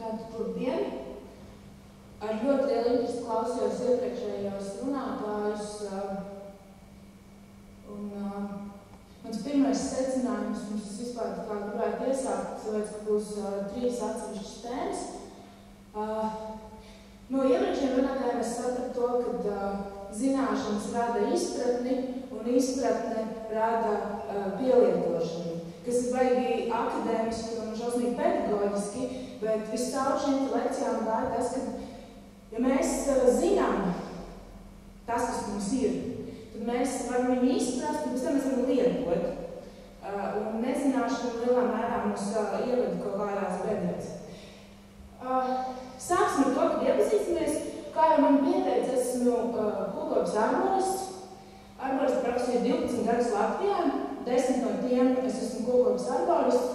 Tātad, labdien! Ar ļoti lielu interesi klausījos iepriekšējos runātājus. Un, uh, mans pirmais secinājums, mums es vispār kā gribētu iesākt, tāpēc, ka būs uh, trīs atsevišķas tēmas. Uh, no iepriekšējiem runātājiem es sapratu to, ka uh, zināšanas rada izpratni un izpratne rada uh, pielietošanu, kas ir baigi akadēmiski un šausmīgi pedagoģiski, bet viscaur šīm lekcijām gāja tas, ka ja mēs uh, zinām tas, kas mums ir, tad mēs varam viņu izprast, un pēc tam mēs varam lietot. Uh, un nezināšana lielā mērā mūs uh, ievada kaut kādās bedrēs. Sāksim ar to, kad iepazīsimies. Kā jau man pieteica, esmu Kulkops arborists. Arborists praksēju 12 gadus Latvijā. 10 no tiem es esmu Kulkops arborists.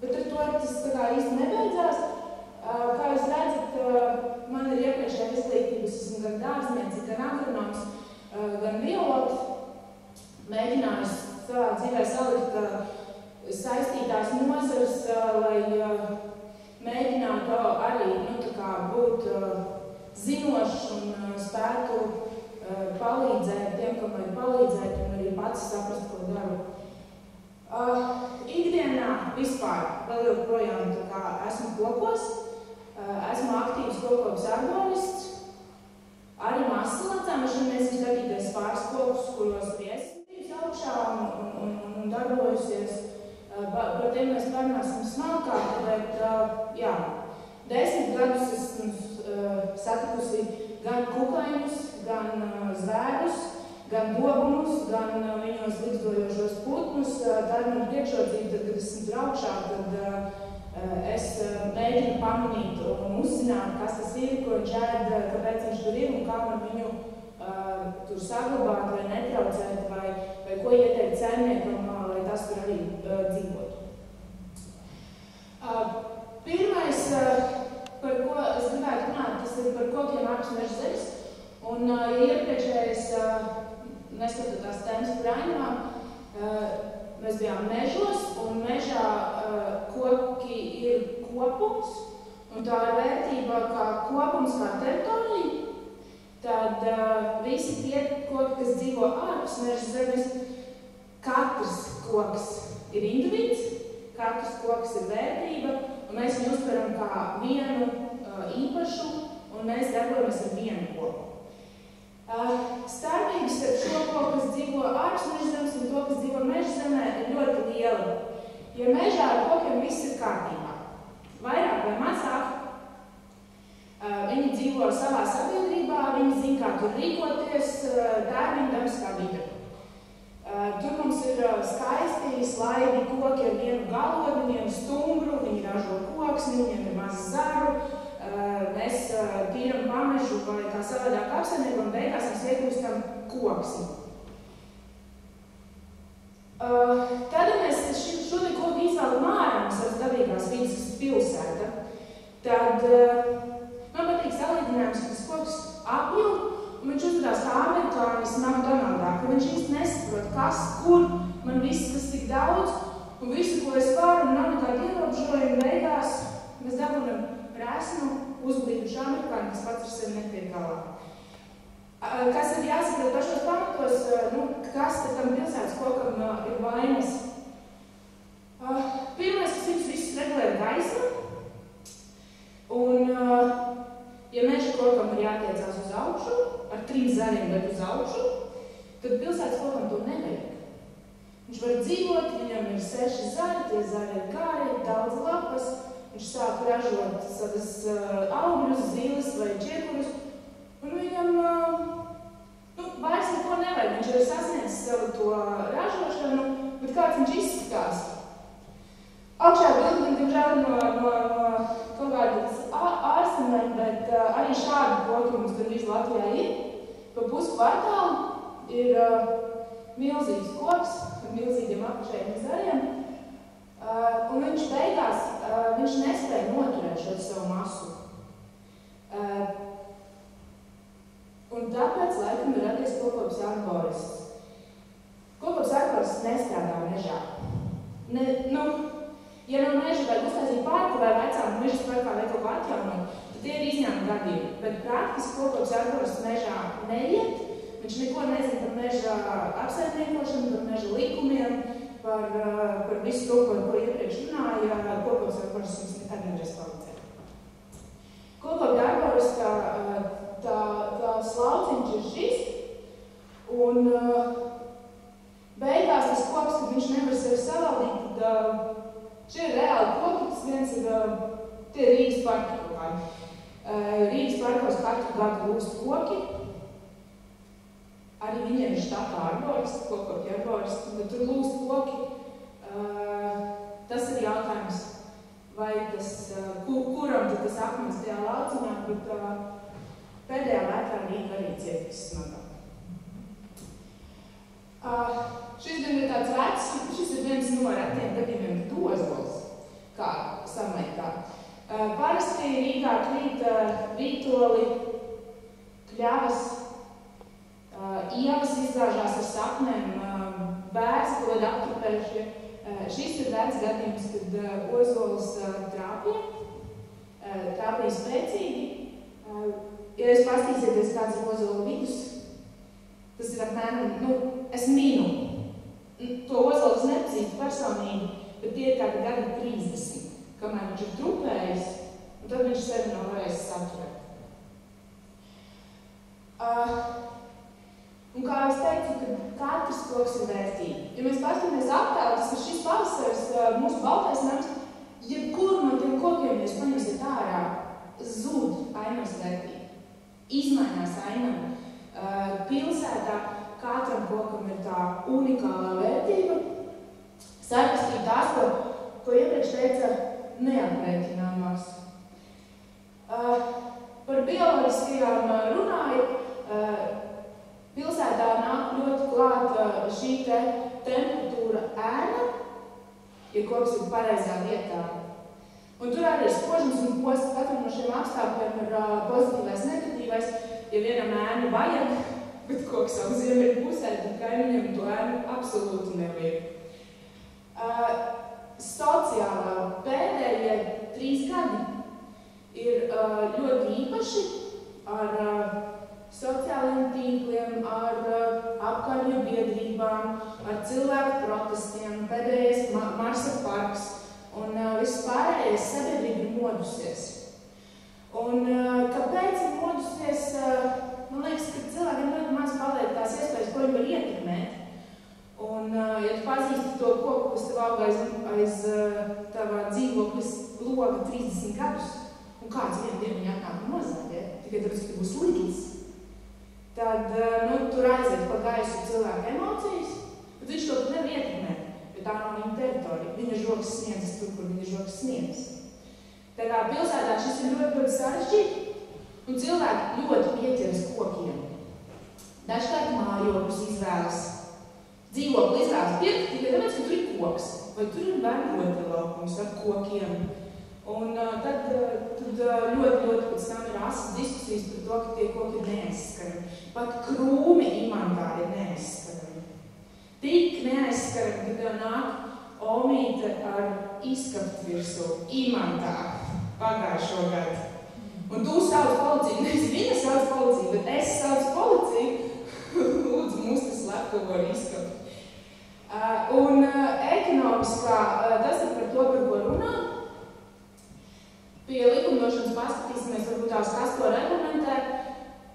Bet ar to tas tā kā īsti nebeidzās. Kā jūs redzat, man ir iepriekšējā izglītības, esmu gan dārzniece, gan agronoms, gan biologs. Mēģinājis savā dzīvē salikt saistītās nozares, lai mēģinātu arī nu, būt uh, zinošs un spētu palīdzēt tiem, kam vajag palīdzēt, un arī pats saprast, ko daru. Uh, ikdienā vispār vēl joprojām esmu kokos, uh, esmu aktīvs kokops arborists, arī masalacā, mēs šodien skatīties pāris kokus, kuros arī esmu bijis augšā un, un, un, un darbojusies. Uh, par tiem mēs parunāsim smalkāk, bet uh, jā, desmit gadus esmu uh, satikusi gan kukaiņus, gan uh, zvērus, gan dobumus, gan uh, viņos likstojošos putnus. Uh, tā ir man priekšrocība, tad, kad esmu tur augšā, tad uh, es uh, mēģinu pamanīt un uzzināt, kas tas ir, ko viņš ēd, kāpēc viņš tur ir un kā man viņu uh, tur saglabāt vai netraucēt, vai, vai ko ieteikt saimniekam, lai tas tur arī dzīvotu. Pirmais, par ko es gribētu runāt, tas ir par kokiem ārpus meža zemes. Un, ja iepriekšējais, neskatot tās tēmas par ainavām, mēs bijām mežos, un mežā uh, koki ir kopums, un tā ir vērtība kā kopums, kā teritorija. Tad uh, visi tie koki, kas dzīvo ārpus meža zemes, katrs koks ir individs, katrs koks ir vērtība, un mēs viņu uztveram kā vienu uh, īpašu, un mēs darbojamies ar vienu koku. Uh, starpības starp šo koku, kas dzīvo ārpus meža to, kas dzīvo meža zemē, ir ļoti liela. Ja mežā ar kokiem viss ir kārtībā, vairāk vai mazāk, viņi dzīvo savā sabiedrībā, viņi zina, kā tur rīkoties, viņa dabiskā vide. Tur mums ir skaisti, slaidi koki ar vienu galvu, viņiem stumbru, viņi ražo koksni, viņiem ir maz zaru, mēs tīram pamežu vai kā savādāk apsaimniekam, beigās mēs iegūstam koksi. Tad, mēs šodien koku izvēlam ārā no savas dabīgās vidas, kas pilsēta, tad man patīk salīdzinājums, ka tas koks apjūg Un viņš uzvedās kā amerikānis McDonaldā, ka viņš īsti nesaprot, kas, kur, man viss tas tik daudz, un visu, ko es varu, nav nekāda ierobežojuma, beigās mēs dabūnam prēsnu, uzblīduši amerikāni, kas pats ar sevi netiek galā. Kas ir jāsaprot pašos pamatos, nu, kas tad tam pilsētas kokam ir vainas? Pirmais, kas viņus visus regulē, gaisma, un ja meža kokam ir jātiecās uz augšu, ar trim zariem ved uz augšu, tad pilsētas kokam to nevajag. Viņš var dzīvot, viņam ir seši zari, tie zari ir kāri, daudz lapas, viņš sāk ražot savas uh, augļus, zīles vai čiekurus, un viņam uh, nu, vairs neko nevajag. Viņš ir sasniedzis savu to ražošanu, bet kāds viņš izskatās? Augšā bildi, diemžēl, no, no, no kaut kādas ārzemēm, bet uh, arī šādi koki mums gandrīz Latvijā ir. Pa puskvartālu ir uh, milzīgs koks ar milzīgiem apakšējiem zariem. Uh, un viņš beigās, uh, viņš nespēja noturēt šo savu masu. Uh, un tāpēc, laikam, ir radies kokops arborists. Kokops arborists nestrādā mežā. Ne, nu, ja no meža vajag uztaisīt parku vai meža parkā vai kaut ko atjaunot, tad tie ir izņēmumi gadījumi. Bet praktiski kokops arborists mežā neiet, viņš neko nezina par meža apsaimniekošanu, par meža likumiem, par, par visu to, ko, ko iepriekš runāja, kokops arborists mums nekad nedrīkst palīdzēt. Kokopja arborista tā, tā slauciņš ir šis, un beigās tas koks, kad viņš nevar sevi savaldīt, tad šie ir reāli koki, tas viens ir, tie ir Rīgas parki kaut kādi. Rīgas parkos katru gadu lūst koki, arī viņiem ir štata arborists, kokopja arborists, un tur lūst koki. Tas ir jautājums, vai tas, kur, kuram tad tas akmens tajā lauciņā, bet Pēdējā laikā Rīga arī cietis smagāk. Uh, šis gan ir tāds vecs, šis ir viens no retiem gadījumiem dozols, kā samaitā. Uh, parasti Rīgā krīt uh, vītoli, kļavas, ievas izgāžās ar saknēm, uh, bērns, ko ir aptupējuši. Uh, šis ir vecs gadījums, kad ozols trāpīja, trāpīja spēcīgi, Ja jūs paskatīsieties, kāds ir ozola vidus, tas ir apmēram, nu, es minu, to ozolu es nepazīstu personīgi, bet tie ir kādi gadi 30, kamēr viņš ir trupējis, un tad viņš sevi nav varējis saturēt. Uh, un kā es teicu, ka katrs koks ir vērtība. Ja mēs paskatāmies tas ir šis pavasaris, uh, mūsu baltais nams, jebkuru no tiem kokiem jūs paņemsiet ārā, zūd ainas vērtība izmainās ainava. Uh, pilsētā katram kokam ir tā unikālā vērtība. Sarakstīt tās, ko, ko iepriekš teica, neaprēķināmās. Uh, par bioloģiskajām uh, runāju. Pilsētā nāk ļoti klāt šī te temperatūra ēna, ja koks ir pareizā vietā. Un tur arī ir spožums un posts. Katram no šiem apstākļiem ir uh, pozitīvais, negatīvais. Ja vienam ēnu vajag, bet koks savu ziemeļu pusē, tad kaimiņam to ēnu absolūti nevajag. Uh, sociālā pēdējie trīs gadi ir uh, ļoti īpaši ar uh, sociālajiem tīkliem, ar apkārtņu biedrībām, ar cilvēku protestiem. Pēdējais Marsa parks Un viss pārējais sabiedrība modusies. Un uh, kāpēc ir modusies? Man liekas, ka cilvēkiem ļoti maz paliek tās iespējas, ko viņi var ietekmēt. Un, uh, ja tu pazīsti to koku, kas tev aug aiz, aiz tavā dzīvoklis loga 30 gadus, un kāds vienu dienu atnāk nozagt, ja? tikai tāpēc, ka būs līdz, tad nu, tur aiziet pa gaisu cilvēku emocijas, bet viņš to nevar ietekmēt jo tā nav viņa teritorija. Viņa žoks sniedzas tur, kur viņa žoks sniedzas. Tā kā pilsētā šis ir ļoti, ļoti sarežģīti, un cilvēki ļoti pieķeras kokiem. Dažkārt mājokļus izvēlas. Dzīvokli izvēlas pirkt tikai tāpēc, ka tur ir koks, vai tur ir bērnota laukums ar kokiem. Un uh, tad, uh, tad uh, ļoti, ļoti pēc tam ir asas diskusijas par to, ka tie koki ir neaizskarami. Pat krūmi imantā ir neaizskarami. Tik neaizskarami, ka tev nāk omīte ar izskatu virsū, imantā, pagājušo gadu. Un tu sauc policiju, nevis viņa sauc policiju, bet es saucu policiju. Lūdzu, mūs tas slepkavo ar izskatu. Uh, un uh, ekonomiskā, uh, tas ir par to, par ko runā. Pie likumdošanas paskatīsimies, varbūt tās, kas to reglamentē.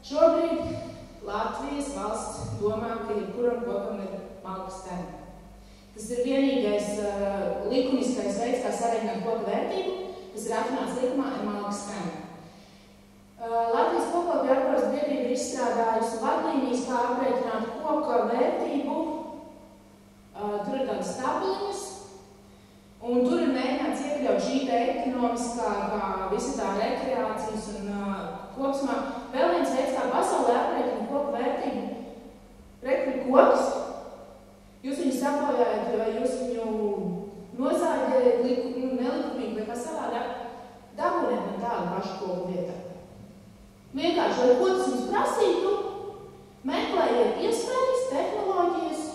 Šobrīd Latvijas valsts domā, ka jebkuram kokam ir malkas cena. Tas ir vienīgais uh, likumiskais veids, kā sareiķināt koku vērtību, kas ir atrunāts likumā, ir malkas cena. Uh, Latvijas kokopju arboras biedrība ir izstrādājusi vadlīnijas, kā aprēķināt koka vērtību. Tur ir tādas tabuliņas, un tur ir mēģināts iekļaut šī te ekonomiskā, kā visa tā rekreācijas un koksmā. Vēl viens veids, kā pasaulē aprēķina koku vērtību. Rekri koks Jūs viņu sabojājat, vai jūs viņu nozāģējat liku, nu, nelikumīgi vai kā savādāk. Dabūniet no tādu pašu koku vietā. Vienkārši, lai ko tas jums prasītu, meklējiet iespējas, tehnoloģijas.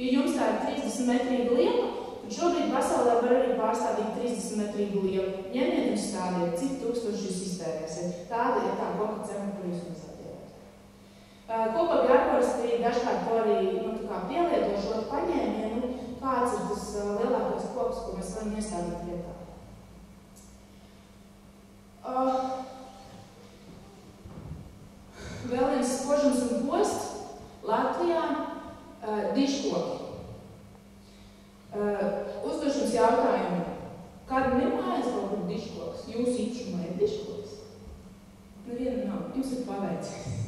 Ja jums tā ir 30 metrīga liepa, tad šobrīd pasaulē var arī pārstādīt 30 metrīgu lielu. Ņemiet un stādiet, cik tūkstoši jūs iztērēsiet. Tāda ir tā koka cena, kur jūs nesatiet. Kopā garforstī dažkārt to arī nu, pielieto šo paņēmienu, kāds ir tas lielākais koks, ko mēs varam iestādīt vietā. Uh, vēl viens spožums un posts Latvijā uh, diškoki. Uh, uzdošams jautājumu, kādam ir mājās kaut kur diškoks? Jūsu īpašumā ir diškoks? Neviena nav, jums ir paveicies.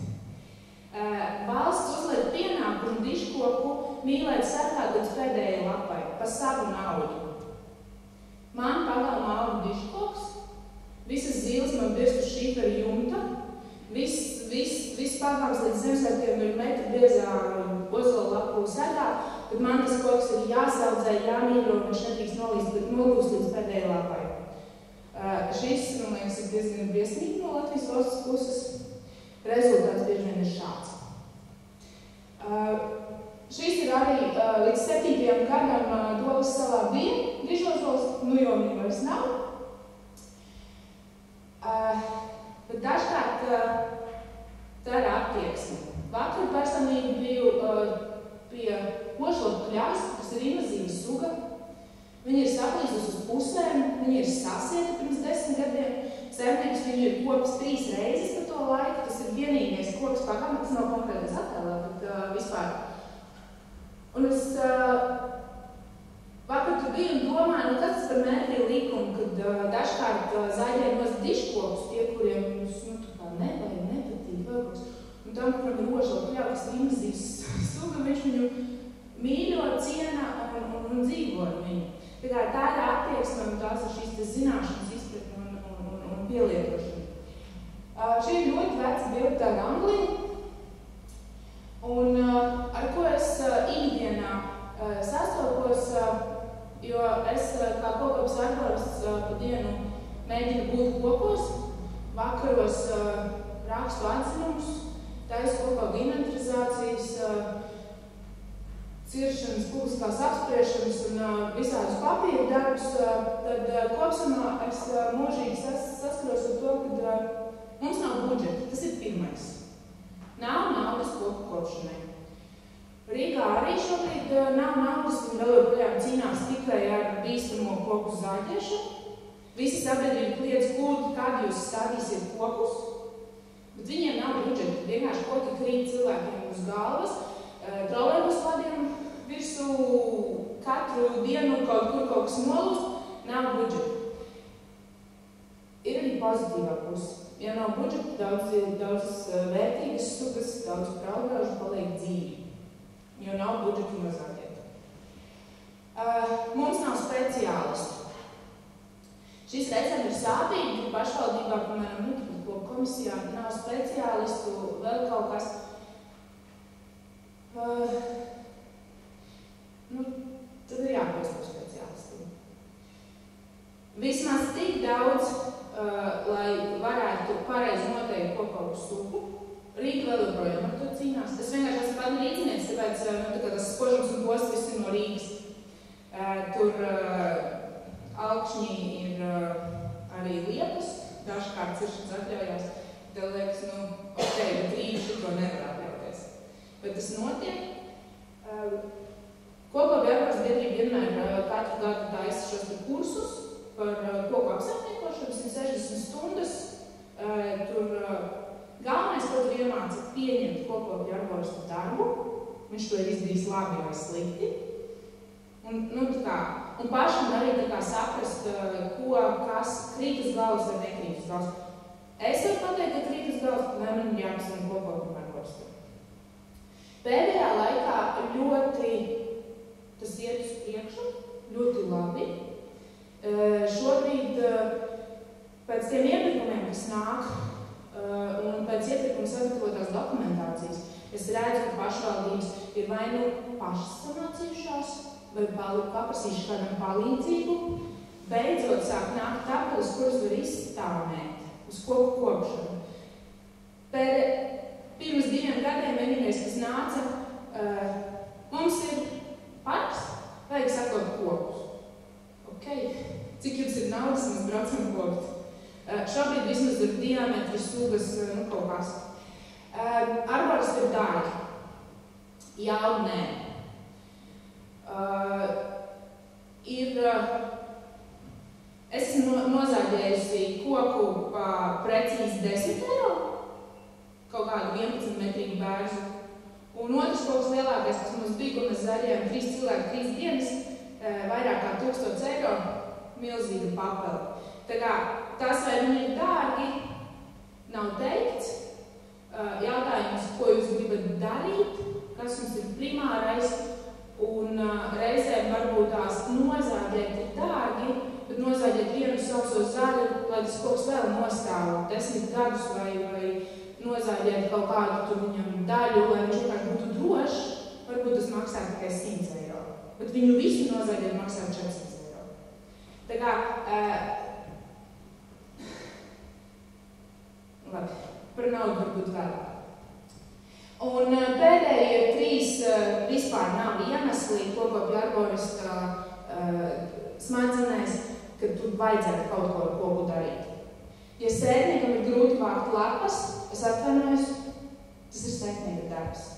Uh, valsts uzliek pienākumu diškoku mīlēt sargāt līdz pēdējai lapai, pa savu naudu. Man pagalmā aug diškoks, visas zīles man birst uz šīpera jumta, viss, viss, viss pagalms līdz Ziemassvētkiem ir metru biezā ozola lapu sagā, tad man tas koks ir jāsaudzē, jāmīļo, un viņš nedrīkst nolūst līdz pēdējai lapai. Šis, man liekas, ir diezgan briesmīgi no Latvijas valsts puses. Rezultāts bieži vien ir šāds. Šis ir arī līdz 7. gadam Dolas salā bija Dižozols, nu jau viņa vairs nav. Bet dažkārt tā ir attieksme. Vakar personīgi biju pie košlotu kļāsta, kas ir invazīva suga. Viņa ir saplīsus uz pusēm, viņa ir sasieta pirms desmit gadiem. Zemnieks viņu ir kopis trīs reizes pa to laiku. Tas ir vienīgais koks pagam, tas nav konkrētais attēlā, bet uh, vispār. Un es uh, vakar tur biju un domāju, nu kas tas par mērķi likumu, kad uh, dažkārt uh, zaļie maz diškokus, tie, kuriem nu, tā kā nevajag, nepatīk, vēl kaut kas. Un tam, kuram ir rožo kļaujas limzīs suga, viņš viņu mīļo, ciena un, un, un dzīvo ar viņu. Tā, kā, tā ir attieksme un tās ir šīs zināšanas izpratne un, un, un, un pielietošana. Uh, šī ir ļoti veca bilde tāda Anglija. Un uh, ar ko es uh, ikdienā uh, sastopos, uh, jo es uh, kā kokops arborists uh, pa dienu mēģinu būt kopos, vakaros uh, rakstu atzinumus, taisu kokogu inventarizācijas, uh, ciršanas, publiskās apspriešanas un uh, visādus papīru darbus, uh, tad uh, kopsumā es uh, mūžīgi sas, saskaros ar to, ka uh, mums nav budžeta. Tas ir pirmais. Nav naudas koku kopšanai. Rīgā arī šobrīd uh, nav naudas, un vēl joprojām cīnās tikai ar bīstamo koku zāģēšanu. Visi sabiedrība kliedz kūti, kad jūs stādīsiet kokus, bet viņiem nav budžeta. Vienkārši koki krīt cilvēkiem uz galvas, uh, trolēbus vadiem virsū katru dienu kaut kur kaut kas nolūst, nav budžeta. Ir arī pozitīvā puse. Ja nav budžeta, daudz, daudz vērtīgas sugas, daudz praugāžu paliek dzīvi, jo nav budžeta mazākiet. Uh, mums nav speciālistu. Šis reizēm ir sāpīgi, ka pašvaldībā, piemēram, nu, komisijā nav speciālistu, vēl kaut kas. Uh, nu, tad ir jāpēc par speciālistiem. Vismaz tik daudz, uh, lai varētu pareizi noteikt kaut sugu. Rīga vēl joprojām ar to cīnās. Es vienkārši esmu pat rīdzinieks, tāpēc uh, nu, tā tas spožums un posts viss ir no Rīgas. Uh, tur uh, augšņī ir arī liepas, dažkārt ciršanas atļaujās. Tev liekas, nu, ok, bet Rīga šito nevar atļauties. Bet tas notiek. Kopā Bērnās biedrība vienmēr katru gadu taisa šos kursus par koku apsaimniekošanu, 160 stundas. Tur galvenais, ko tur iemāca, pieņemt kopokļu arboristu darbu. Viņš to ir izdarījis labi vai slikti. Un, nu, kā, un pašam arī kā, saprast, ko, kas krīt uz galvas vai nekrīt uz galvas. Es varu pateikt, ka krīt uz galvas, vai man jāapsaka kopokļu arboristu. Pēdējā laikā ļoti Tas iet uz priekšu ļoti labi. Uh, šobrīd uh, pēc tiem iepirkumiem, kas nāk, un pēc iepirkuma sagatavotās dokumentācijas, es redzu, ka pašvaldības ir vai nu pašas samācījušās, vai paprasījuši kādam palīdzību, beidzot sāk nākt tapulas, kuras var izstāvēt uz koku kopšanu. Pēd, pirms diviem gadiem vienīgais, kas nāca, uh, mums ir parks, vajag sakot kokus. naudas, mēs braucam kopt. Uh, šobrīd vismaz ir diametri, sugas, nu kaut kas. Uh, arboristi ir dārgi. Jā un nē. Ir, es esmu no, nozāģējusi koku pa precīzi 10 eiro, kaut kādu 11 metrīgu bērzu. Un otrs kas lielākais, kas mums bija, ko mēs zaļējām trīs cilvēku, trīs dienas, vairāk kā 1000 eiro, milzīga papela. Tā kā tas, vai viņi ir dārgi, nav teikts. Uh, jautājums, ko jūs gribat darīt, kas jums ir primārais, un uh, reizēm varbūt tās nozāģēt ir dārgi, bet nozāģēt vienu sauso zaļu, lai tas koks vēl nostāv desmit gadus, vai, vai nozāģēt kaut kādu tur viņam daļu, lai viņš vienkārši būtu drošs, varbūt tas maksā tikai 100 eiro. Bet viņu visu nozāģēt maksā 400 eiro. Tā kā, uh, labi, par naudu varbūt vēlāk. Un eh, pēdējie trīs uh, vispār nav iemesli kopā arboristu uh, smadzenēs, ka tur vajadzētu kaut ko koku darīt. Ja sēdniekam ir grūti vākt lapas, es atvainojos, tas ir sēdnieka darbs.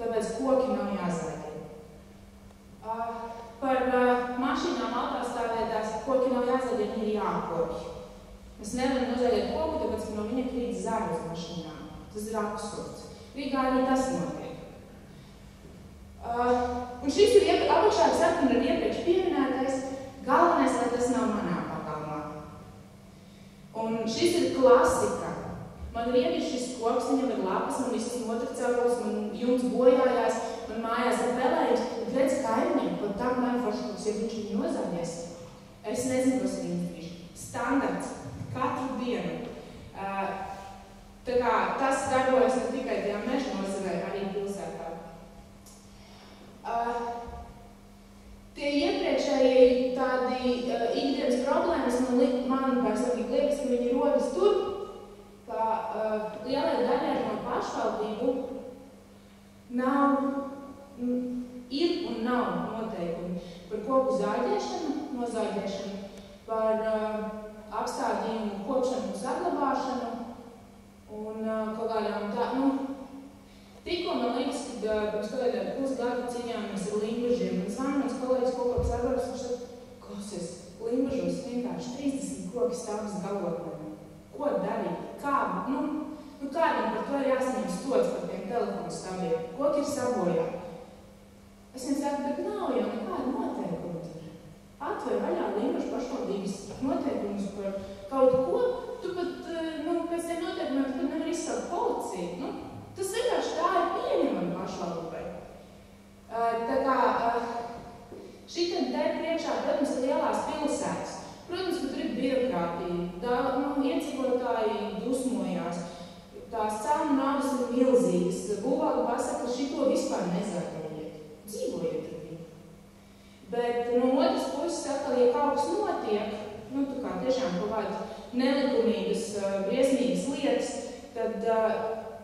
Tāpēc koki nav jāzaļie. Uh, par uh, mašīnām altā stāvētās koki nav jāzaļie, viņi ir jākopj. Mēs nevaram nozaļēt koku, tāpēc, ka no viņa krīt zaļi uz mašīnām. Tas ir absurds. Rīgā arī tas notiek. Uh, un šis ir apakšā sarkana ar iepriekš pieminētais. Galvenais, lai tas nav manā pagalmā. Un šis ir klasika. Man ir ievies šis koks, viņam ir lapas, man visas notricēlos, man jums bojājās, man mājās ir pelējums. Bet redz, kaimiņi, pat tam forškoks, ja viņš viņu nozāģēs. Es nezinu, kas viņam ir. Standarts. Katru dienu. Uh, Tā kā tas darbojas ne tikai tajā meža nozarē, arī pilsētā. Uh, tie iepriekšēji tādi uh, ikdienas problēmas man, man personīgi liekas, ka viņi rodas tur, ka uh, lielai daļai no pašvaldību nav, m, ir un nav noteikumi par koku zāģēšanu, nozāģēšanu, par uh, apstādījumu kopšanu un saglabāšanu, Un uh, kaut kādām tā, nu, tikko man liekas, ka uh, pirms kaut kādiem pusgadu cīņāmies ar limbažiem. Un zvanu mans kolēģis kāds agars, viņš saka, klausies, limbažos vienkārši 30 koki stāvas galotnēm. Ko darīt? Kā? Nu, nu kādam par to ir jāsaņem stots par tiem telefonu stāviem. Koki ir sabojāti. Es viņam saku, bet nav jau nekāda noteikuma tur. Atver vaļā limbažu pašvaldības noteikumus par kaut ko, tu pat, eh, nu, pēc tiem noteikumiem, tu pat nevar izsaukt policiju. Nu, tas vienkārši tā ir pieņemami pašvaldībai. Eh, tā kā eh, šitam te priekšā, protams, ir lielās pilsētas. Protams, ka tur ir birokrātija, tā, nu, iedzīvotāji dusmojās. Tās cenu naudas ir milzīgas. Būvāka pasaka, ka šito vispār nezaļojiet. Dzīvojiet ar viņu. Bet no otras puses, atkal, ja kaut kas notiek, nu, tā kā tiešām kaut kāda nelikumīgas, briesmīgas lietas, tad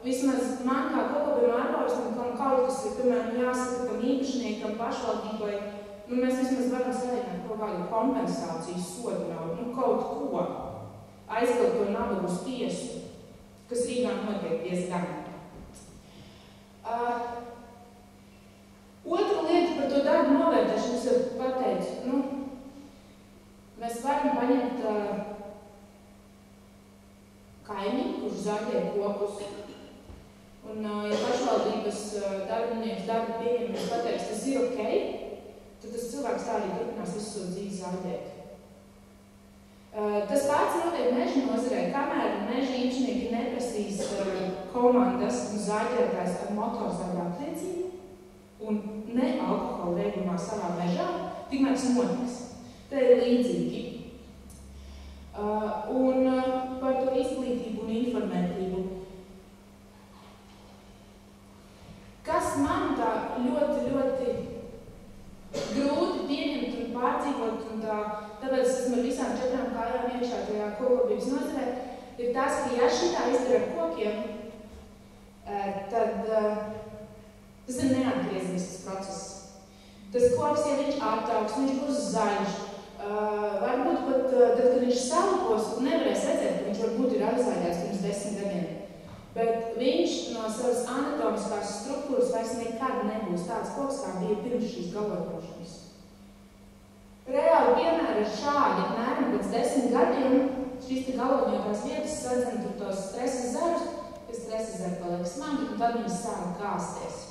vismaz man kā kopiem ārvalstam kaut kas ir, piemēram, jāsaka tam īpašniekam, pašvaldībai, nu, mēs vismaz varam sarīnāt kaut kādu kompensāciju, sodu naudu, nu, kaut ko aizvilkt to nabagu uz tiesu, kas Rīgā notiek diezgan. Uh, otra lieta par to darbu novērtēšanu, es jau pateicu, nu, mēs varam paņemt uh, kaimiņu, kurš zaļie kokus. Un, ja pašvaldības darbinieks darba pieņemums pateiks, tas ir ok, tad tas cilvēks tā arī turpinās visu savu dzīvi zaļēt. Tas pats notiek meža nozarē, kamēr meža īpašnieki neprasīs komandas un zaļētājs ar motorzaļu apliecību un ne alkohola reibumā savā mežā, tikmēr tas notiks. Tā ir līdzīgi. Un par to izglītību un informētību. Kas man tā ļoti, ļoti grūti pieņemt un pārdzīvot, un tā, tāpēc es esmu ar visām četrām kājām iekšā tajā kokopības nozarē, ir tas, ka ja šitā izdara ar kokiem, uh, tad tas ir neatgriezenisks process. Tas koks, ja viņš ataugs, viņš būs zaļš, Uh, varbūt pat uh, tad, kad viņš salipos, nevarēs redzēt, ka viņš varbūt ir aizvaļās pirms desmit gadiem. Bet viņš no savas anatomiskās struktūras vairs nekad nebūs tāds koks, kā bija pirms šīs galotņošanas. Reāli piemēri ir šādi. Apmēram pēc desmit gadiem šīs galotņotās vietas sadzem tur tos stresa zarus, kas stresa zari paliek smagi, un tad viņas sāk gāzties.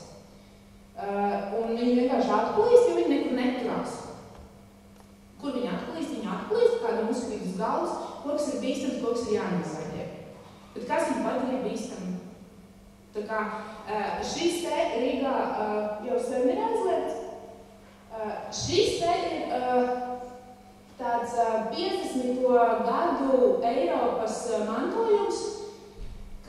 Uh, un viņi vienkārši atplīst, jo viņi nekur neturās. Kur viņi atklīst? Viņi atklīst, kādam uzkrīt uz galvas, koks ir bīstams, koks ir jānozaļie. Bet kas viņu padara bīstami? Tā kā šis te Rīgā jau sen ir aizliegts. Šis te ir tāds 50. gadu Eiropas mantojums,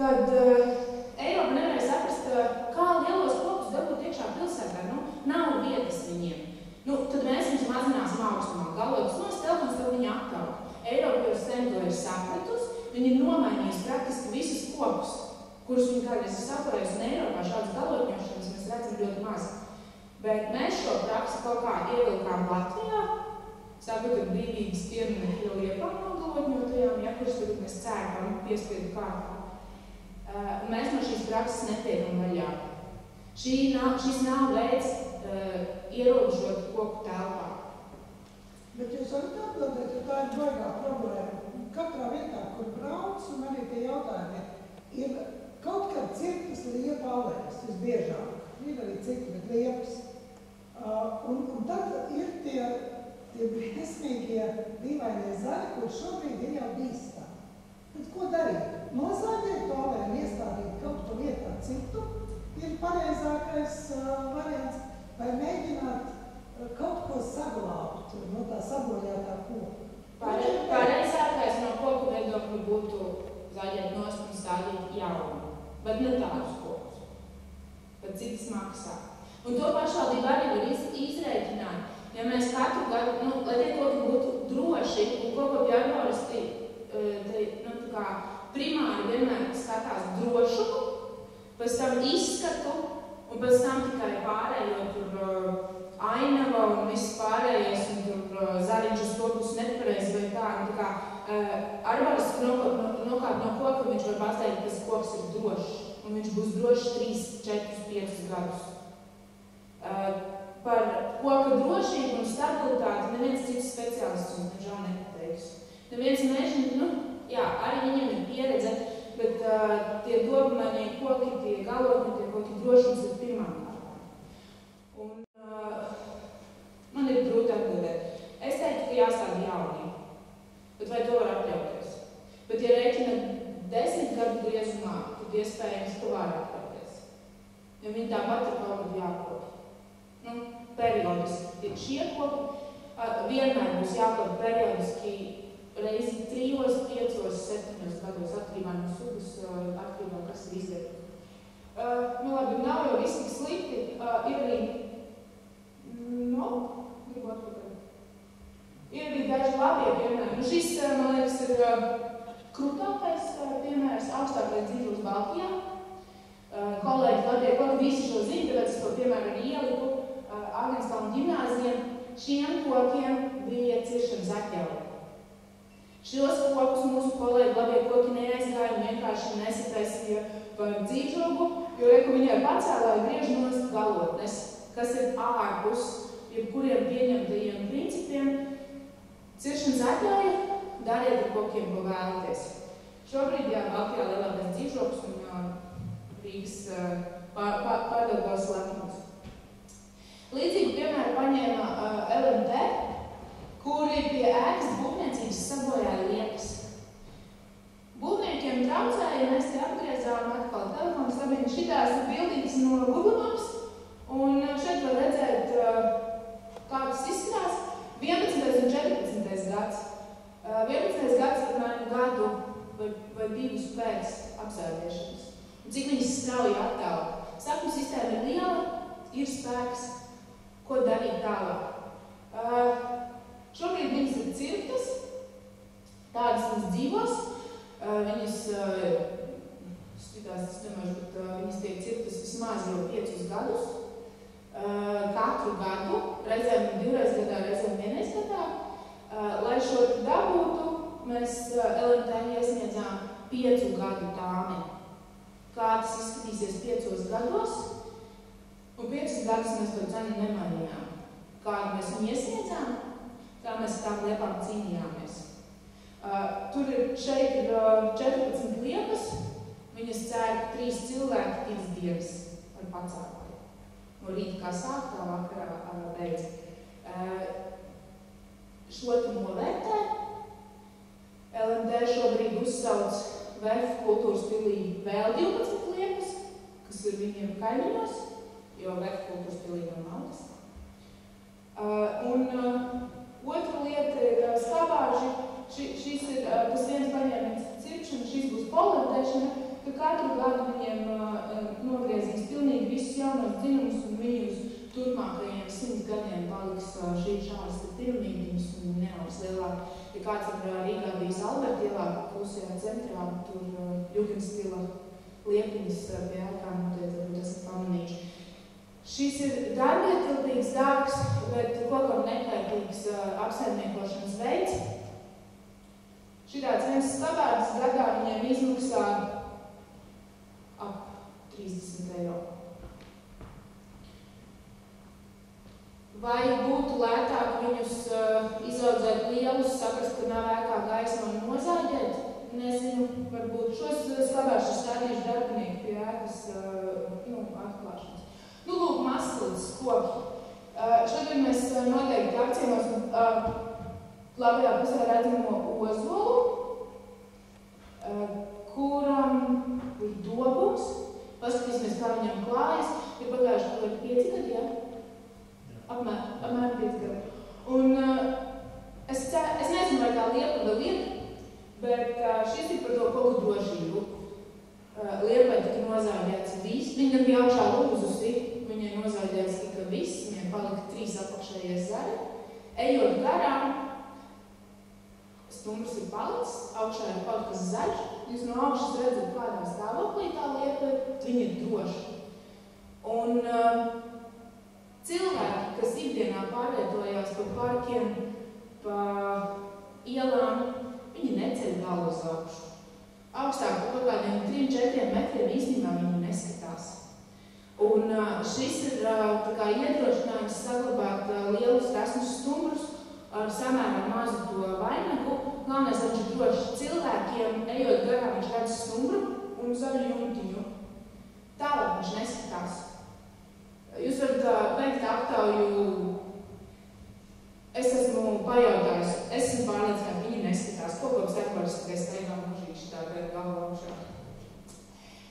kad Eiropa nevarēja saprast, kā lielos kokus dabūt iekšā pilsētā. Nu, nav vietas viņiem. Nu, tad mēs viņus mazināsim augstumā. Galvas nostelkums, tad viņi attaug. Eiropa jau sen to ir sapratusi. Viņi ir nomainījusi praktiski visus kopus, kurus viņi kādreiz ir sapratusi. Un Eiropā šādas galotņošanas mēs redzam ļoti maz. Bet mēs šo praksi kaut kā ievilkām Latvijā. Ka brīvības pieminiektu jau liekam no galotņotajām, ja kurus tagad mēs cērpam piespiedu kārtā. Uh, mēs no šīs prakses netiekam vaļā. Šī nav, šis nav veids, uh, ierobežot koku telpā. Bet jūs varat atbildēt, jo tā ir baigā problēma. Katrā vietā, kur brauc, un arī tie jautājumi, ir kaut kad cirktas liepa alēs, visbiežāk. Ir arī citi, bet liepas. Uh, un, un tad ir tie, tie briesmīgie dīvainie zari, kur šobrīd ir jau bīstami. Bet ko darīt? Nozāģēt to alē un iestādīt kaut ko vietā citu ir pareizākais uh, variants vai mēģināt eh, kaut ko saglābt no tā sabojātā koka. Pareizākais no koku viedokļa būtu zaļēt nost un stādīt jaunu, bet ne tādus kokus. Bet citas maksā. Un to pašvaldība arī var iz, izrēķināt. Ja mēs katru gadu, nu, lai tie koki būtu droši, un kokopju arboristi eh, nu, tā kā primāri vienmēr skatās drošumu, pēc tam izskatu Un pēc tam tikai pārējo tur uh, ainava un viss pārējais, un tur uh, zariņš uz to pusi nepareizi vai tā. Un, tā kā uh, arborists nokāp no, no, koka, viņš var pateikt, ka tas koks ir drošs. Un viņš būs drošs 3, 4, 5 gadus. Par koka drošību un stabilitāti neviens cits speciālists mums, diemžēl, nepateiks. Neviens mežģi, nu, jā, arī viņam ir pieredze, bet uh, tie dobumainie koki, tie galotņi, tie koki drošums ir pirmā kārtā. Un uh, man ir grūti atbildēt. Es teiktu, ka jāstāda jauni. Bet vai to var atļauties? Bet ja rēķina desmit gadu griezumā, tad iespējams, ka var atļauties. Jo viņi tāpat ir kaut kad jākop. Nu, periodiski. Šie koki uh, vienmēr būs jākop periodiski reizi trijos, piecos, septiņos gados, atkarībā no sugas, atkarībā no kas ir izdarīts. Uh, nu labi, nav jau viss tik slikti. Uh, ir arī, nu, gribu atpakaļ. Ir arī daži labie piemēri. Nu, šis, man liekas, ir uh, krūtākais piemērs, augstākais dzīvos Baltijā. Uh, kolēģi Latvijā, kaut visi šo zina, tāpēc es to piemēru arī ieliku uh, Agenskalnu ģimnāzijiem. Šiem kokiem bija ciršanas atļauja. Šos kokus mūsu kolēģi labie koki neaizgāja un vienkārši nesataisīja par dzīvžogu, jo reku viņai pacēlāja griež nost galotnes, kas ir ārpus jebkuriem pieņemtajiem principiem. Ciršanas atļauja, dariet ar kokiem, ko vēlaties. Šobrīd, jā, Baltijā lielākais dzīvžogs un jā, Pār, pārdodās lepnums. Līdzīgu piemēru paņēma uh, LMT, kuri pie ēkas būvniecības sabojāja lietas. Būvniekiem traucēja, mēs te apgriezām atkal telefonu sabiņu. Šitās ir bildītas no Google Maps, un šeit var redzēt, kā tas izskatās. 11. un 14. gads. 11. gads apmēram gadu vai, vai divus pēc apsēdiešanas. Cik viņas strauji attāla. Sakņu sistēma ir liela, ir spēks, ko darīt tālāk. Uh, Šobrīd viņas ir cirktas, tādas viņas dzīvos. Viņas, citās, es domāju, bet viņas tiek cirktas vismaz jau piecus gadus. Katru gadu, reizēm divreiz gadā, reizēm vienreiz gadā. Lai šo dabūtu, mēs LMT iesniedzām piecu gadu tāmi. Kā tas izskatīsies piecos gados, un piecus gadus mēs to cenu nemainījām. Kādu mēs viņu iesniedzām, kā mēs tām liepām cīnījāmies. Uh, tur ir šeit ir uh, 14 liepas, viņas cēra trīs cilvēki trīs dienas ar pacāpāju. No rīta kā sāk, tā vakarā uh, beidz. Šo te novērtē. LMD šobrīd uzsauc VF kultūras pilī vēl 12 liepas, kas ir viņiem kaimiņos, jo VF kultūras pilī nav naudas. Uh, un uh, otra lieta ir uh, savāži. Ši, šis ir uh, tas viens paņēmiens cirkšana, šis būs polentēšana, ka katru gadu viņiem uh, nogriezīs pilnīgi visus jaunos dzinumus un viņus turpmākajiem simts gadiem paliks šī šādas piramīdiņas un neaugs lielāk. Ja kāds ir Rīgā bijis Alberta ielā, klusajā centrā, tur Juhina stila liepiņas pie ēkām noteikti varbūt esat pamanījuši. Šis ir darbietilpīgs dārgs, bet kokam nekaitīgs apsaimniekošanas veids. Šitāds viens stabārds gadā viņiem izmaksā ap 30 eiro. Vai būtu lētāk viņus uh, izaudzēt lielus, saprast, ka nav ēkā gaisma un nozāģēt? Nezinu, varbūt šos slavēršus stādījuši darbinieki pie ēkas uh, nu, atklāšanas. Nu, lūk, maslītas koki. Uh, šodien mēs noteikti apciemos uh, labajā pusē redzamo ozolu, kuram ir dobums. Paskatīsimies, kā viņam klājas. Ir pagājuši kaut kādi pieci gadi, ja? Apmēram, apmēram 5 gadi. Un uh, es, cer, es nezinu, vai tā liepa vēl ir, bet uh, šis ir par to kaut ko drošību. Uh, liepai tika nozāģēts viss, viņa bija augšā lūzusi, viņai nozāģēts tika viss, viņai palika trīs apakšējie zari. Ejot garām, stumbrs ir palicis, augšā ir kaut kas zaļš, jūs no augšas redzat, kādā stāvoklī tā lieta, viņa ir droša. Un uh, Cilvēki, kas ikdienā pārvietojās pa parkiem, pa ielām, viņi neceļ galvu uz augšu. Augstāk par kaut kādiem 3-4 metriem īstenībā viņi neskatās. Un šis ir tā kā iedrošinājums saglabāt lielus resnus stumbrus ar samērā mazu to vainagu. Galvenais, viņš ir drošs cilvēkiem, ejot garām, viņš redz stumbru un zaļu jumtiņu. Tālāk viņš neskatās. Jūs varat veikt aptauju. Es esmu pajautājis, es esmu pārliecināta, ka viņi neskatās. Ko kopš sekors, ka es nevaru mūžīgi šitā gada galvā augšā.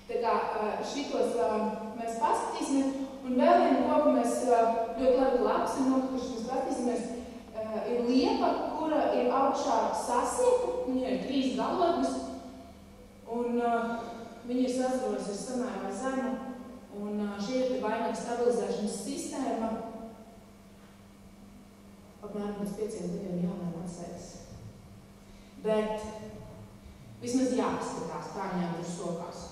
Tā kā šitos mēs paskatīsimies. Un vēl viena kopa mēs ļoti labi labs ir notikuši, mēs paskatīsimies, ir liepa, kura ir augšā sasieta, viņai ir trīs galotnes, un viņa ir sazarojusies samērā zemu, Un šī ir vainaga stabilizēšanas sistēma. Apmēram pēc pieciem gadiem jāmaina atsēs. Bet vismaz jāpaskatās, kā viņām tur sokās.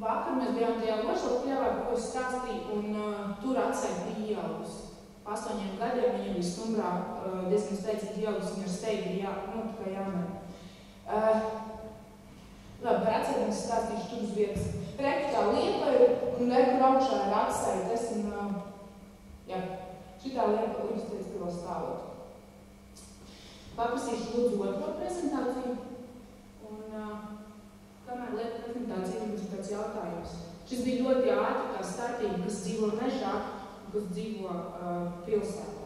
Vakar mēs bijām tajā lošā pļavā, ko es stāstīju, un uh, tur atsēja bija ieaugus. Pa astoņiem gadiem viņa bija stumbrā, uh, diezgan spēcīgi ieaugus, viņa ar steigi jā, nu, kā jāmaina. Uh, labi, par atcerēm es stāstīšu tur uz vietas. Rektā liepa ir, un rekur augšā ir atstāja, esam, jā, šitā liepa ilustrēs tev stāvot. Paprasīšu lūdzu otro prezentāciju, un kamēr liepa prezentācija jums ir tāds jautājums. Šis bija ļoti ātri kā startība, kas dzīvo mežā un kas dzīvo uh, pilsētā.